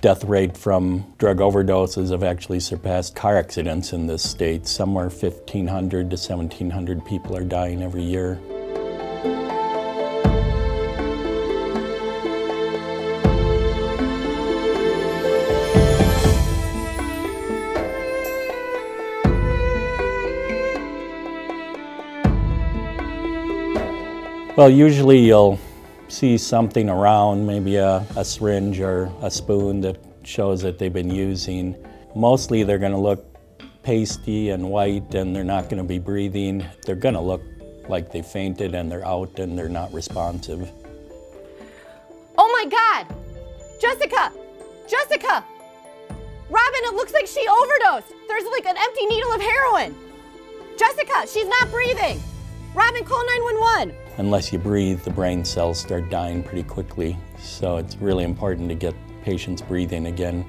death rate from drug overdoses have actually surpassed car accidents in this state. Somewhere 1,500 to 1,700 people are dying every year. Well, usually you'll see something around, maybe a, a, syringe or a spoon that shows that they've been using. Mostly they're going to look pasty and white and they're not going to be breathing. They're going to look like they fainted and they're out and they're not responsive. Oh my God! Jessica! Jessica! Robin, it looks like she overdosed. There's like an empty needle of heroin. Jessica, she's not breathing. Robin, call 911 unless you breathe, the brain cells start dying pretty quickly. So it's really important to get patients breathing again,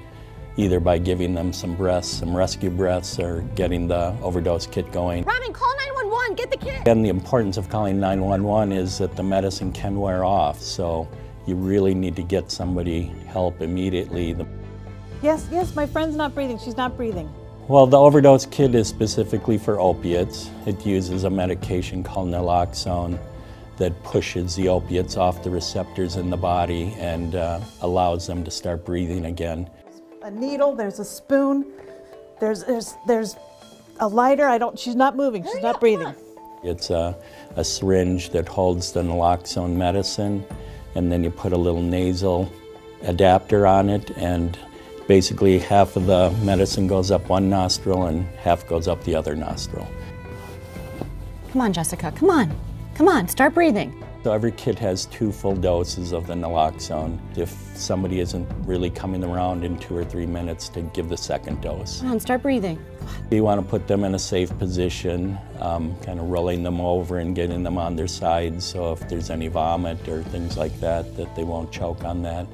either by giving them some breaths, some rescue breaths, or getting the overdose kit going. Robin, call 911, get the kit. And the importance of calling 911 is that the medicine can wear off, so you really need to get somebody help immediately. Yes, yes, my friend's not breathing, she's not breathing. Well, the overdose kit is specifically for opiates. It uses a medication called naloxone that pushes the opiates off the receptors in the body and uh, allows them to start breathing again. A needle, there's a spoon, there's, there's, there's a lighter. I don't, she's not moving, she's not breathing. It's a, a syringe that holds the naloxone medicine, and then you put a little nasal adapter on it, and basically half of the medicine goes up one nostril and half goes up the other nostril. Come on, Jessica, come on. Come on, start breathing. So every kid has two full doses of the naloxone. If somebody isn't really coming around in two or three minutes to give the second dose. Come on, start breathing. You want to put them in a safe position, um, kind of rolling them over and getting them on their sides so if there's any vomit or things like that, that they won't choke on that.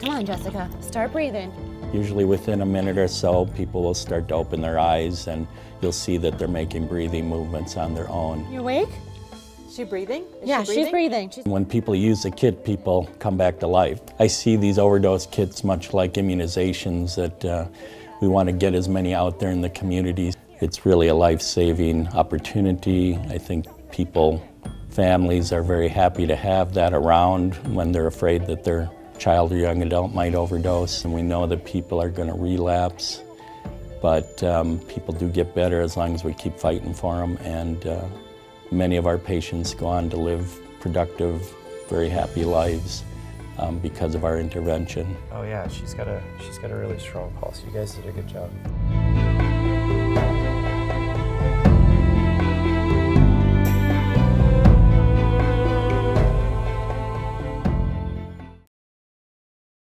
Come on, Jessica, start breathing. Usually within a minute or so, people will start to open their eyes and you'll see that they're making breathing movements on their own. You awake? Is she breathing? Is yeah, she breathing? she's breathing. She's when people use the kit, people come back to life. I see these overdose kits much like immunizations that uh, we want to get as many out there in the communities. It's really a life-saving opportunity. I think people, families are very happy to have that around when they're afraid that their child or young adult might overdose. And we know that people are going to relapse, but um, people do get better as long as we keep fighting for them. And uh, Many of our patients go on to live productive, very happy lives um, because of our intervention. Oh yeah, she's got a she's got a really strong pulse. You guys did a good job.